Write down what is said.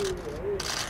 Ooh,